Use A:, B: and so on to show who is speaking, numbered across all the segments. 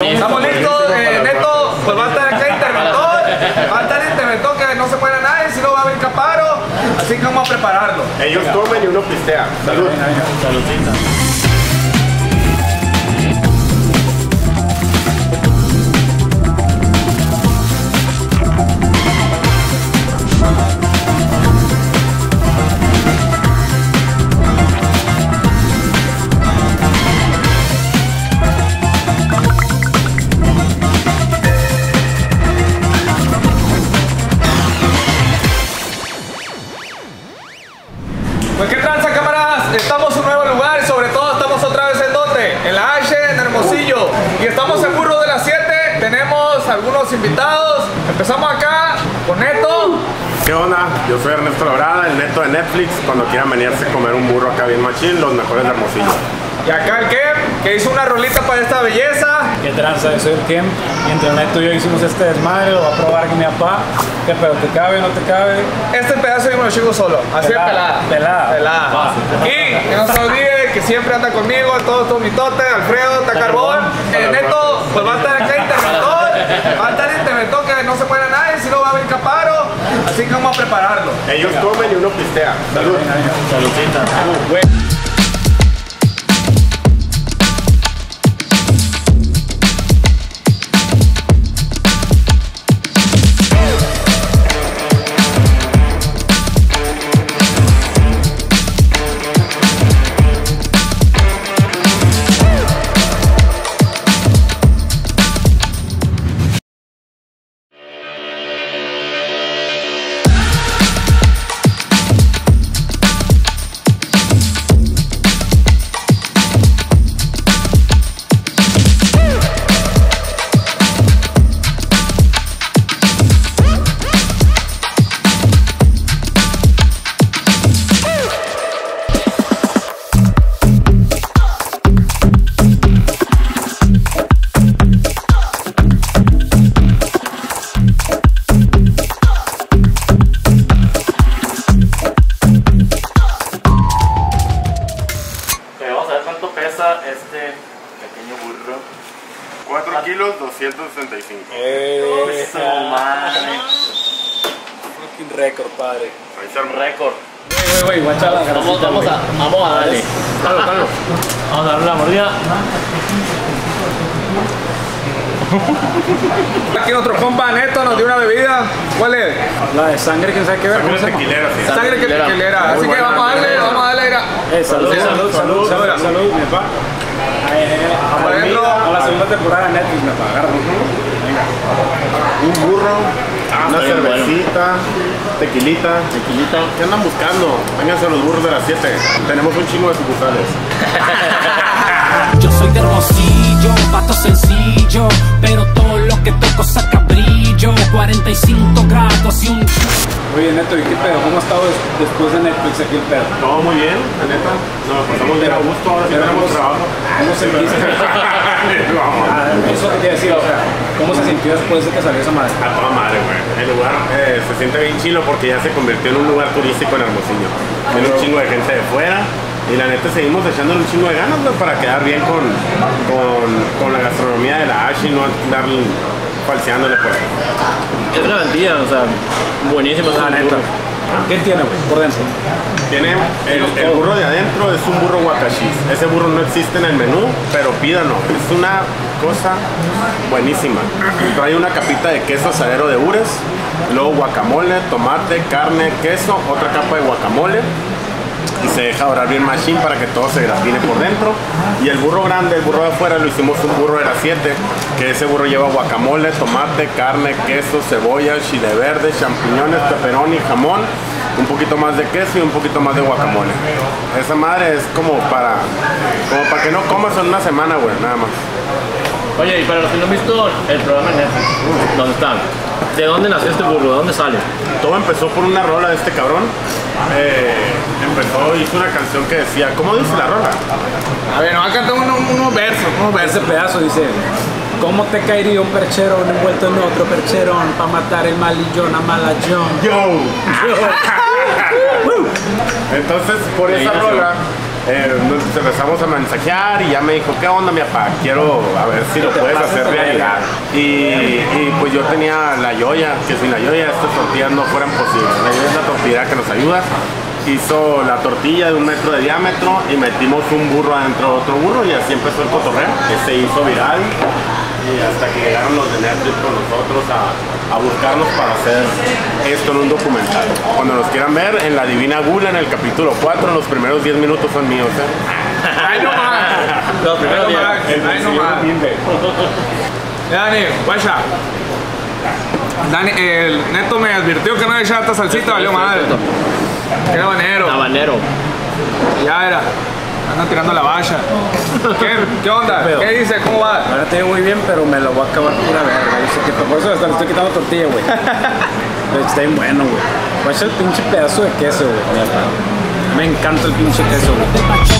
A: Estamos listos, eh, Neto, pues va a estar acá interventor, va a estar interventor que no se muera nadie, si no va a haber caparo, así que vamos a prepararlo.
B: Ellos comen y uno pistea. Salud.
C: Saludcita.
A: Algunos invitados, empezamos acá con Neto,
B: ¿Qué onda? Yo soy Ernesto Labrada, el neto de Netflix. Cuando quieran venirse a comer un burro acá bien machín, los mejores de Hermosillo.
A: y acá el Kev, que hizo una rolita para esta belleza,
C: ¿Qué tranza? Yo soy el Kem y entre Neto y yo hicimos este desmadre, lo va a probar aquí mi papá. ¿Qué pedo? ¿Te cabe o no te cabe?
A: este pedazo yo me lo chico solo, así de pelada,
C: Pelada.
A: pelada.
C: Fácil.
A: Y que no se olvide que siempre anda conmigo, todo, todo mitote, Alfredo, Tacarbón, el Neto, pues va a estar acá va a estar interventor que no se muera nadie, si no va a haber caparo, así que vamos a prepararlo.
B: Ellos comen y uno pistea. Salud.
C: Saludcita. Ok,
B: 265.
C: Eso, madre. Fucking récord, padre.
B: Ahí se.
C: Récord.
D: Vamos, vamos, a, vamos a darle.
C: Calo, calo. Vamos a darle la mordida.
A: Aquí nuestro compa Neto nos dio una bebida, ¿cuál es?
C: La de sangre, quién sabe qué ver. ¿Cómo
B: Sangre tequilera, sí.
A: Sangre que
D: tequilera.
A: así que vamos a darle, vamos a darle.
C: Eh, salud,
A: Salud,
C: salud,
A: a
C: la segunda temporada de Netflix, me. Venga.
B: Un burro, una
D: está bien
B: cervecita, tequilita.
D: Tequilita.
B: ¿Qué andan buscando? Vénganse a los burros de las 7. Tenemos un chingo de sucursales.
E: Yo soy de Hermosillo, pato sencillo, pero todo lo que toco saca brillo. 45 grados y un
C: Oye, Neto, ¿y qué pedo? ¿Cómo ha estado des- después de Netflix aquí el pedo?
B: Todo muy bien, la neta. Nos pasamos bien a gusto, ahora sí tenemos
C: ¿cómo-
B: trabajo.
C: ¿Cómo sentiste?
B: Vamos.
C: Ah, eso que te iba a decir, o sea, ¿cómo se sintió después de que salió esa madre?
B: A toda madre, güey. El lugar eh, se siente bien chilo porque ya se convirtió en un lugar turístico en Hermosillo. Tiene un chingo de gente de fuera. Y la neta seguimos echándole un chingo de ganas, güey, para quedar bien con, con, con la gastronomía de la Ash y no andar falseándole, pues.
D: Es una mentira, o sea, buenísimo.
C: La neta. ¿Qué tiene, güey, por dentro?
B: Tiene el, el burro de adentro, es un burro guacachis. Ese burro no existe en el menú, pero pídanlo. Es una cosa buenísima. Trae una capita de queso asadero de ures, luego guacamole, tomate, carne, queso, otra capa de guacamole. Se deja dorar bien machine para que todo se gratine por dentro. Y el burro grande, el burro de afuera, lo hicimos un burro las 7, que ese burro lleva guacamole, tomate, carne, queso, cebolla, chile verde, champiñones, pepperoni, jamón, un poquito más de queso y un poquito más de guacamole. Esa madre es como para, como para que no comas en una semana, güey, nada más.
D: Oye, y para los que no han visto el programa de Netflix, ¿dónde están? ¿De dónde nació este burro? ¿De dónde sale?
B: Todo empezó por una rola de este cabrón. Eh, empezó, hizo una canción que decía, ¿cómo dice la rola?
A: A ver, nos va a cantar unos, unos versos, unos versos.
C: Ese pedazo dice, ¿cómo te caería un percherón envuelto en otro percherón para matar el malillón a malayón?
B: Yo. Entonces, por esa rola, Eh, nos empezamos a mensajear y ya me dijo, ¿qué onda mi papá? Quiero a ver si lo puedes hacer realidad. Y, y, pues yo tenía la yoya, que sin la yoya estas tortillas no fueran posibles. La yoya es la tortilla que nos ayuda. Hizo la tortilla de un metro de diámetro y metimos un burro adentro de otro burro y así empezó el cotorreo. Que se hizo viral y hasta que llegaron los de Netflix con nosotros a, a buscarnos para hacer esto en un documental. Cuando nos quieran ver, en la Divina Gula, en el capítulo 4, los primeros 10 minutos son míos. ¿eh?
A: Ay, no más.
D: Los primeros
A: Ay, no
D: días.
A: más. Ay, no más. Dani, guacha. Dani, el neto me advirtió que no le echaba esta salsita, valió madre. Qué habanero.
D: Habanero.
A: Ya era. Anda tirando la valla. ¿Qué, ¿Qué onda? ¿Qué dice? ¿Cómo va?
C: Ahora te digo muy bien, pero me lo voy a acabar pura verga. Dice que por eso hasta le estoy quitando tortilla, güey. Pero está bien bueno, güey. Voy a echar el pinche pedazo de queso, güey. Me encanta el pinche queso,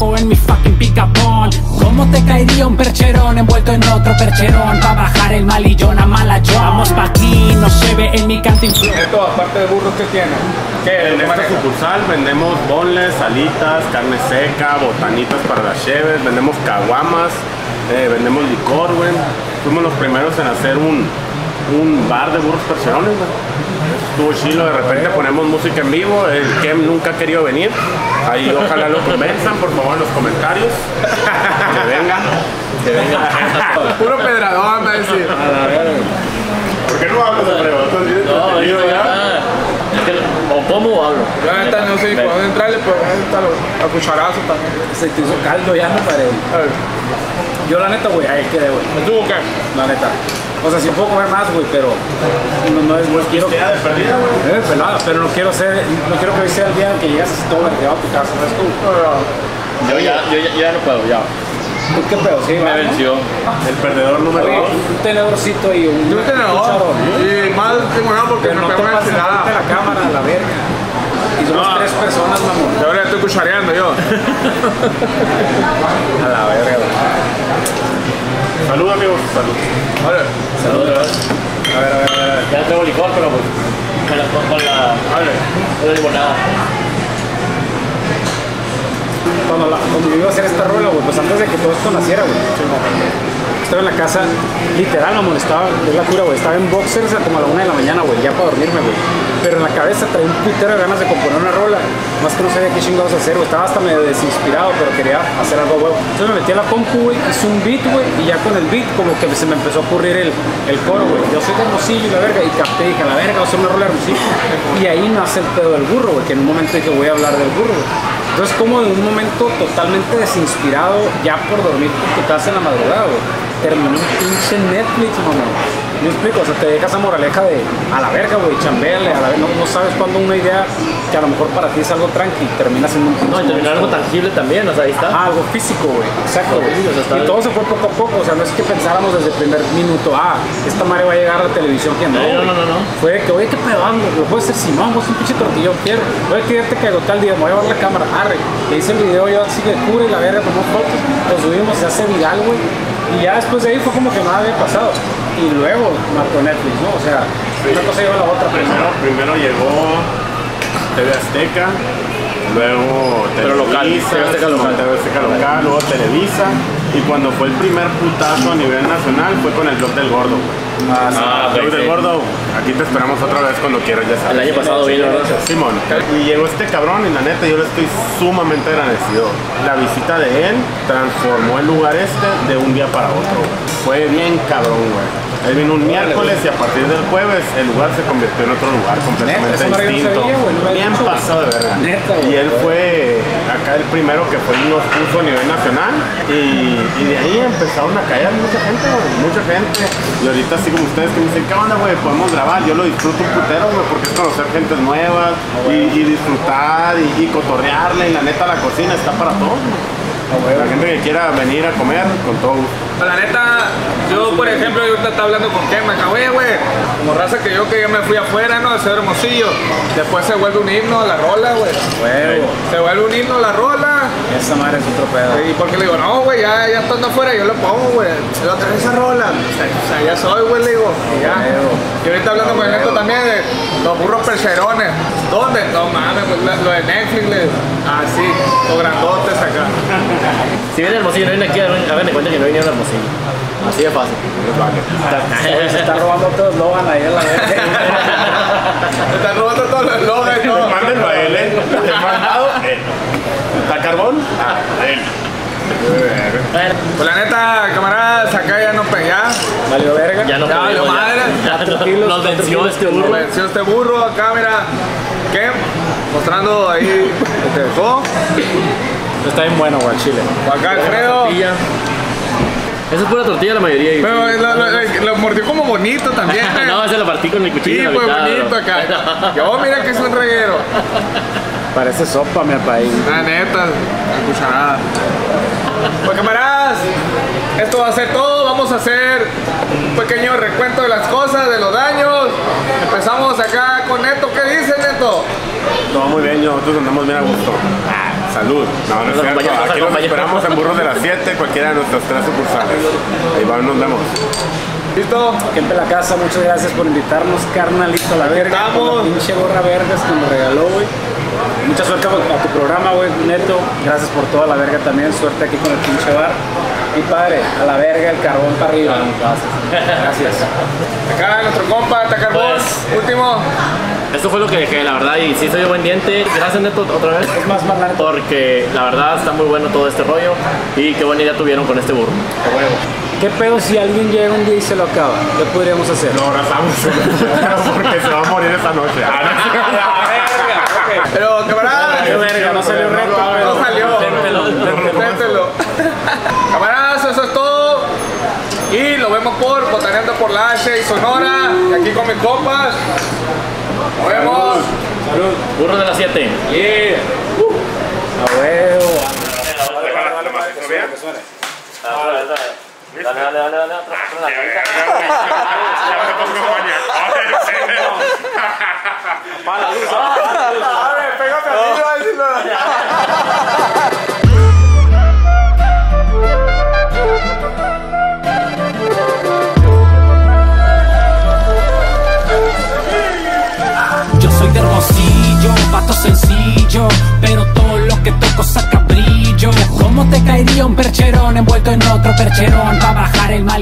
C: güey.
E: En mi fucking picapón ¿Cómo te caería un percherón envuelto en otro percherón? Pa' bajar el malillón a malachón Vamos pa' aquí, no se ve en mi cantinflón
A: Esto, aparte de burros, ¿qué tiene? ¿Qué?
B: En
A: ¿Qué
B: esta sucursal vendemos bonles, alitas, carne seca, botanitas para las cheves, vendemos caguamas, eh, vendemos licor, güey. Fuimos los primeros en hacer un, un bar de burros percherones, güey. Estuvo chilo, de repente ponemos música en vivo, el Kem nunca ha querido venir. Ahí ojalá lo convenzan, por favor, en los comentarios. Que vengan.
D: Que venga.
A: Puro pedradón, va a decir.
B: ¿Por qué no hablas de
D: No, yo ya. Es que, o como o hablo.
A: Yo neta no sé dónde entrarle, pero a cucharazo también.
C: Se te hizo caldo ya, no paré. Yo la neta, güey, ahí quedé, güey.
A: ¿Tú qué?
C: La neta. O sea, sí puedo comer más, güey, pero no, no es, no quiero...
B: Queda de perdida, güey.
C: Eh, pelada, pero no quiero ser, no quiero que hoy sea el día en que llegas así todo verdeado a tu casa, ¿sabes tú?
D: Yo ya, yo ya, ya no puedo, ya.
C: ¿Tú qué pedo? Sí,
D: Me
C: ¿no?
D: venció.
B: El perdedor número
C: Oye,
B: 2.
C: un tenedorcito y un,
A: Yo un tenedor.
C: ¿no?
A: Y más timorado porque
C: Pero
A: me
C: no te
A: pegó enchilada.
C: la cámara, a la verga. Y somos
A: No.
C: tres personas, mamón.
A: Y ahora ya estoy cuchareando yo.
C: A la
B: Salud, amigos. Salud.
D: Saludos.
C: A ver, a ver, a ver.
D: Ya traigo licor, pero pues. Con la. Con, la. Con la limonada.
C: Cuando, la, cuando yo iba a hacer esta güey, pues antes de que todo esto naciera, güey. Estaba en la casa, literal, mamón, estaba, es la cura, güey. Estaba en boxers como a la una de la mañana, güey, ya para dormirme, güey. Pero en la cabeza traía un putero de ganas de componer una rola. Más que no sabía qué chingados hacer, güey. Estaba hasta medio desinspirado, pero quería hacer algo, güey. Entonces me metí a la compu, güey, hice un beat, güey, y ya con el beat como que se me empezó a ocurrir el, el coro, güey. Yo soy de Hermosillo y la verga, y capté, dije, la verga, voy a hacer una rola de Hermosillo. Y ahí nace el pedo del burro, güey, que en un momento dije, voy a hablar del burro. Entonces como de un momento totalmente desinspirado, ya por dormir tu casa en la madrugada, güey. Terminó un pinche Netflix, mamá. Me explico, o sea, te deja esa moraleja de a la verga, güey, chambeale, a la verga. No, no sabes cuándo una idea que a lo mejor para ti es algo tranqui termina siendo un pinche
D: No, y terminar algo tangible también, o sea, ahí está.
C: Ah, algo físico, güey. Exacto, güey.
D: o sea,
C: Y
D: bien.
C: todo se fue poco a poco. O sea, no es que pensáramos desde el primer minuto, ah, esta madre va a llegar a la televisión. Que no,
D: No, no, no, no.
C: Fue que, oye, qué pedo, lo puede ser Simón, vos un pinche tortillón, quiero. Oye, que ya te caigo tal día, me voy a llevar la cámara, arre. Le hice el video, yo así que y la verga, tomó fotos, lo subimos, se hace viral, güey. Y ya después de ahí fue como que nada había pasado. Y luego marcó Netflix, ¿no? O sea, una cosa lleva a la otra.
B: Primero, primero llegó TV Azteca, luego Televisa,
D: TV Azteca local.
B: TV Azteca local, luego Televisa. Y cuando fue el primer putazo a nivel nacional fue con el blog del gordo. güey.
D: Ah,
B: Blog
D: ok,
B: del
D: sí.
B: gordo, aquí te esperamos otra vez cuando quieras, ya sabes.
D: El año pasado vino, ¿verdad?
B: Simón, y llegó este cabrón y la neta yo le estoy sumamente agradecido. La visita de él transformó el lugar este de un día para otro. Fue bien cabrón, güey. Él vino un miércoles y a partir del jueves el lugar se convirtió en otro lugar completamente distinto. bien pasado de
C: güey.
B: y él fue acá el primero que fue y nos puso a nivel nacional y, y de ahí empezaron a caer mucha gente, güey, mucha gente. Y ahorita así como ustedes que me dicen, ¿qué onda, güey? Podemos grabar. Yo lo disfruto un putero, güey, porque es conocer gente nueva y, y disfrutar y, y cotorrearle. Y la neta, la cocina está para todos. güey. La gente que quiera venir a comer, con todo gusto.
A: La neta, yo por ejemplo, yo ahorita estaba hablando con dijo, oye, güey, como raza que yo que ya me fui afuera, ¿no? De ser hermosillo. Después se vuelve un himno la rola, güey. Se vuelve un himno la rola.
C: Esa madre es otro pedo.
A: Y porque le digo, no, güey, ya, ya estando afuera, yo lo pongo, güey. La otra esa rola. O sea, ya soy, güey, le digo. Y ya. Y ahorita hablando con el neto también de los burros percherones. ¿Dónde? No mames, pues lo de Netflix, así, los grandotes acá.
D: Si viene Hermosillo, no viene aquí, hagan de cuenta que no vinieron a Hermosillo. Así de fácil.
C: Se está robando todos Logan ahí en la verga.
A: Me están robando todos los logos y todo.
B: Mándenlo a él, ¿eh? Mandado él. ¿Está carbón? Ah, él.
D: Bueno,
A: Pues la neta, camaradas, acá ya no ya
C: Valió verga.
D: ya no
A: Ya, valió madre.
D: ya. Ya
C: kilos,
D: nos venció este burro.
A: Venció este burro acá, mira. ¿Qué? Mostrando ahí lo que dejó.
C: Está bien bueno, güey, chile.
A: Acá.
D: Tortilla. Esa es pura tortilla la mayoría.
A: Pero lo, lo- lo mordió como bonito también. ¿eh?
D: no, esa la partí con mi cuchillo.
A: Sí, fue
D: mitad,
A: bonito acá. Yo, mira que es un reguero.
C: Parece sopa, mi país.
A: La neta, la cucharada. Pues camaradas, esto va a ser todo. Vamos a hacer un pequeño recuento de las cosas, de los daños. Empezamos acá con Neto. ¿Qué dice Neto?
B: Todo muy bien, nosotros andamos bien a gusto. Ah, salud. No, no es
D: Nos
B: cierto. Aquí
D: acompañamos.
B: esperamos en Burros de las 7, cualquiera de nuestras tres sucursales. Ahí va, nos vemos.
A: ¿Listo?
C: Gente de la casa, muchas gracias por invitarnos, carnalito a la verga.
A: Estamos.
C: Con la pinche gorra vergas que me regaló, güey. Mucha suerte a tu programa, güey, neto. Gracias por toda la verga también. Suerte aquí con el pinche bar. Y padre, a la verga, el carbón para arriba. Gracias.
A: Acá nuestro compa, Tacarbón.
D: Pues-
A: Último.
D: Esto fue lo que dejé, la verdad, y sí soy buen diente. Gracias, Neto, otra vez.
C: Es más, más la neta.
D: Porque la verdad está muy bueno todo este rollo y qué buena idea tuvieron con este burro.
C: ¿Qué pedo si alguien llega un día y se lo acaba? ¿Qué podríamos hacer?
B: Lo abrazamos porque se va a morir esta noche. Ah,
A: Pero
C: verga, no salió reto, pero...
A: no salió. Camaradas, eso es todo. Y lo vemos por Botaneando por la H y Sonora. Y aquí con mis compas. Nos vemos.
D: Burro de las 7.
C: A huevo.
D: Dale, dale, dale, dale. otra, otra,
E: Yo percherón envuelto en otro percherón? Pa' bajar el a